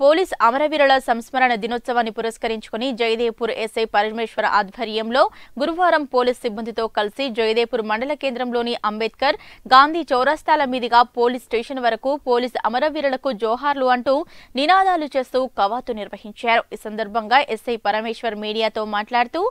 Police అమరవీరుల సంస్మరణ దినోత్సవాన్ని పురస్కరించుకుని జయదేవ్పూర్ ఎస్ఐ పరమేశ్వర ఆధ్వర్యంలో గురువారం పోలీస్ సిబ్బందితో కలిసి జయదేవ్పూర్ మండల కేంద్రంలోని అంబేద్కర్ గాంధీ చౌరస్తాల మీదుగా పోలీస్ స్టేషన్ వరకు పోలీస్ అమరవీరులకు జోహార్లు అంటూ నినాదాలు చేస్తూ కవాతు నిర్వహించారు. ఈ సందర్భంగా ఎస్ఐ పరమేశ్వర్ మీడియాతో మాట్లాడుతూ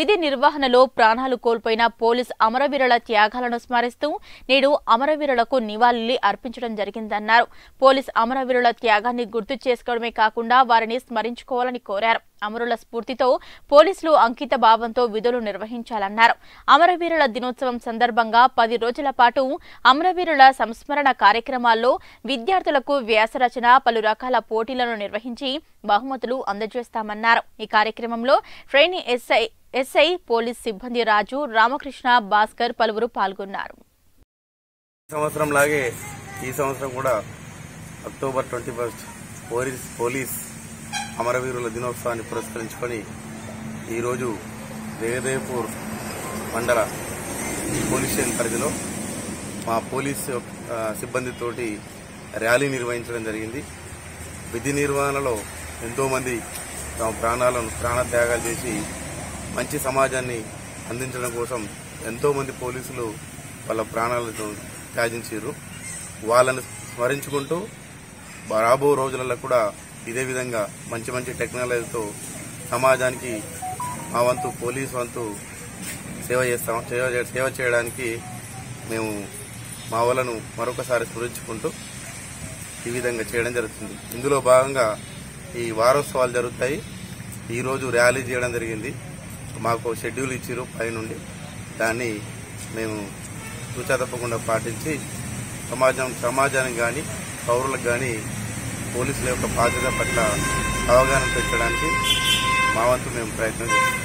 విధి నిర్వహణలో ప్రాణాలు కోల్పోయిన పోలీస్ అమరవీరుల త్యాగాలను స్మరిస్తూ నేడు అమరవీరులకు నివాళులు అర్పించడం జరిగిందన్నారు. పోలీస్ అమరవీరుల త్యాగాన్ని గుర్తు చేసుకోవడమే కాకుండా వారిని స్మరించుకోవాలని కోరారు. అమరుల స్ఫూర్తితో పోలీసులు అంకిత భావంతో విధులు నిర్వహించాలన్నారు. అమరవీరుల దినోత్సవం సందర్భంగా పది రోజుల పాటు అమరవీరుల సంస్మరణ కార్యక్రమాల్లో విద్యార్థులకు వ్యాసరచన పలు రకాల పోటీలను నిర్వహించి బహుమతులు అందజేస్తామన్నారు. ఈ కార్యక్రమంలో ట్రైనీ ఎస్ఐ ఎస్ఐ పోలీస్ సిబ్బంది రాజు రామకృష్ణ భాస్కర్ పలువురు పాల్గొన్నారు. సంవత్సరం లాగే ఈ సంవత్సరం కూడా October twenty first police police అమరవీరుల దినోత్సవాన్ని పురస్కరించుకొని ఈరోజు జయదేవ్పూర్ మండల పోలీస్ స్టేషన్ పరిధిలో మా పోలీస్ సిబ్బందితోటి ర్యాలీ నిర్వహించడం జరిగింది. విధి నిర్వహణలో ఎంతోమంది తమ ప్రాణాలను ప్రాణత్యాగాలు చేసి మంచి సమాజాన్ని అందించడం కోసం ఎంతోమంది పోలీసులు వాళ్ళ ప్రాణాలను త్యాజించారు. వాళ్ళని స్మరించుకుంటూ రాబో రోజులలో కూడా ఇదే విధంగా మంచి మంచి టెక్నాలజీతో సమాజానికి మా వంతు పోలీస్ వంతు సేవ చేస్తాం సేవ సేవ చేయడానికి మేము మా వాళ్ళను మరొకసారి స్మరించుకుంటూ ఈ విధంగా చేయడం జరుగుతుంది. ఇందులో భాగంగా ఈ వారోత్సవాలు జరుగుతాయి. ఈరోజు ర్యాలీ చేయడం జరిగింది. మాకు షెడ్యూల్ ఇచ్చారు పైనుండి దాన్ని మేము తూచా తప్పకుండా పాటించి సమాజం సమాజానికి కానీ పౌరులకు కానీ పోలీసుల యొక్క బాధ్యత పట్ల అవగాహన పెంచడానికి మా వంతు మేము ప్రయత్నం చేస్తాం